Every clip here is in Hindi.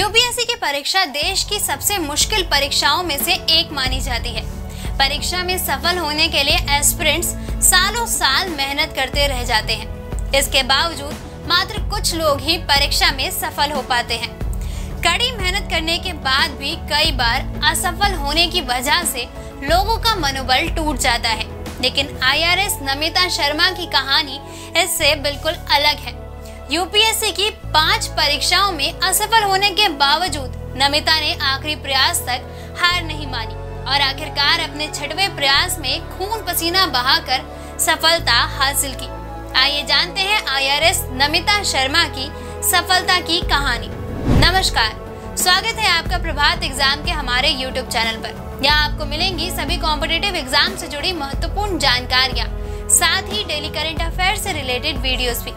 यूपीएससी की परीक्षा देश की सबसे मुश्किल परीक्षाओं में से एक मानी जाती है। परीक्षा में सफल होने के लिए एस्पिरेंट्स सालों साल मेहनत करते रह जाते हैं। इसके बावजूद मात्र कुछ लोग ही परीक्षा में सफल हो पाते हैं। कड़ी मेहनत करने के बाद भी कई बार असफल होने की वजह से लोगों का मनोबल टूट जाता है। लेकिन आईआरएस नमिता शर्मा की कहानी इससे बिल्कुल अलग है। यूपीएससी की पाँच परीक्षाओं में असफल होने के बावजूद नमिता ने आखिरी प्रयास तक हार नहीं मानी और आखिरकार अपने छठवे प्रयास में खून पसीना बहाकर सफलता हासिल की। आइए जानते हैं आईआरएस नमिता शर्मा की सफलता की कहानी। नमस्कार, स्वागत है आपका प्रभात एग्ज़ाम के हमारे यूट्यूब चैनल पर। यहाँ आपको मिलेंगी सभी कॉम्पिटेटिव एग्ज़ाम से जुड़ी महत्वपूर्ण जानकारियाँ, साथ ही डेली करंट अफेयर से रिलेटेड वीडियोस भी।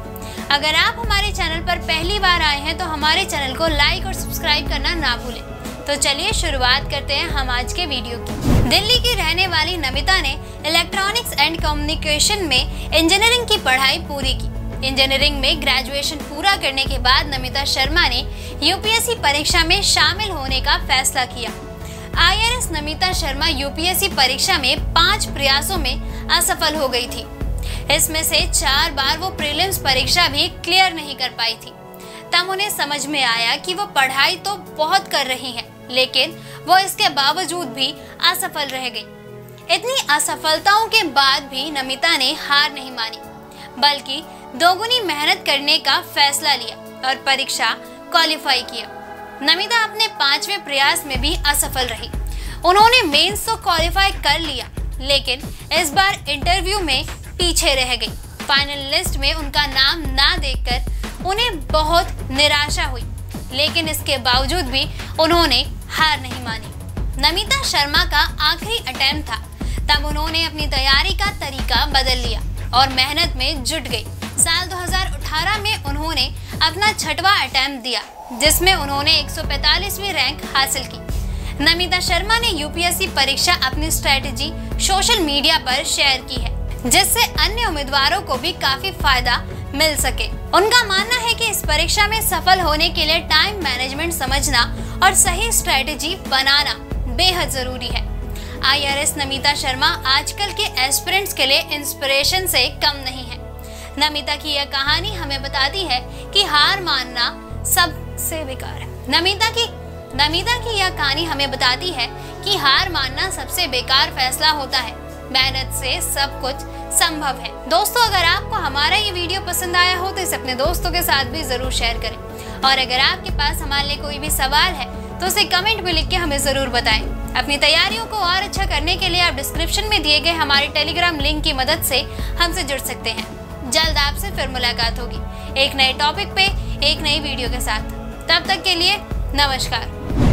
अगर आप हमारे चैनल पर पहली बार आए हैं तो हमारे चैनल को लाइक और सब्सक्राइब करना ना भूलें। तो चलिए शुरुआत करते हैं हम आज के वीडियो की। दिल्ली की रहने वाली नमिता ने इलेक्ट्रॉनिक्स एंड कम्युनिकेशन में इंजीनियरिंग की पढ़ाई पूरी की। इंजीनियरिंग में ग्रेजुएशन पूरा करने के बाद नमिता शर्मा ने यूपीएससी परीक्षा में शामिल होने का फैसला किया। आईआरएस नमिता शर्मा यूपीएससी परीक्षा में पाँच प्रयासों में असफल हो गई थी। इसमें से चार बार वो प्रीलिम्स परीक्षा भी क्लियर नहीं कर पाई थी। तब उन्हें समझ में आया कि वो पढ़ाई तो बहुत कर रही हैं, लेकिन वो इसके बावजूद भी असफल रह गई। इतनी असफलताओं के बाद भी नमिता ने हार नहीं मानी बल्कि दोगुनी मेहनत करने का फैसला लिया और परीक्षा क्वालिफाई किया। नमिता अपने पाँचवें प्रयास में भी असफल रही। उन्होंने मेंस तो क्वालिफाई कर लिया लेकिन इस बार इंटरव्यू में पीछे रह गई। फाइनल लिस्ट में उनका नाम ना देखकर उन्हें बहुत निराशा हुई। लेकिन इसके बावजूद भी उन्होंने हार नहीं मानी। नमिता शर्मा का आखिरी अटेम्प्ट था। तब उन्होंने अपनी तैयारी का तरीका बदल लिया और मेहनत में जुट गई। साल 2018 में उन्होंने अपना छठवा अटेम्प्ट दिया, जिसमें उन्होंने 145वीं रैंक हासिल की। नमिता शर्मा ने यूपीएससी परीक्षा अपनी स्ट्रेटजी सोशल मीडिया पर शेयर की है। जिससे अन्य उम्मीदवारों को भी काफ़ी फ़ायदा मिल सके। उनका मानना है कि इस परीक्षा में सफल होने के लिए टाइम मैनेजमेंट समझना और सही स्ट्रेटेजी बनाना बेहद ज़रूरी है। आईआरएस नमिता शर्मा आजकल के एस्पिरेंट्स के लिए इंस्पिरेशन से कम नहीं है। नमिता की यह कहानी हमें बताती है कि हार मानना सबसे बेकार है। नमिता की नमिता की यह कहानी हमें बताती है कि हार मानना सबसे बेकार फैसला होता है। मेहनत से सब कुछ संभव है। दोस्तों, अगर आपको हमारा ये वीडियो पसंद आया हो तो इसे अपने दोस्तों के साथ भी ज़रूर शेयर करें। और अगर आपके पास हमारे लिए कोई भी सवाल है तो उसे कमेंट में लिख के हमें ज़रूर बताएँ। अपनी तैयारियों को और अच्छा करने के लिए आप डिस्क्रिप्शन में दिए गए हमारे टेलीग्राम लिंक की मदद से हमसे जुड़ सकते हैं। जल्द आपसे फिर मुलाकात होगी एक नए टॉपिक पे, एक नई वीडियो के साथ। तब तक के लिए नमस्कार।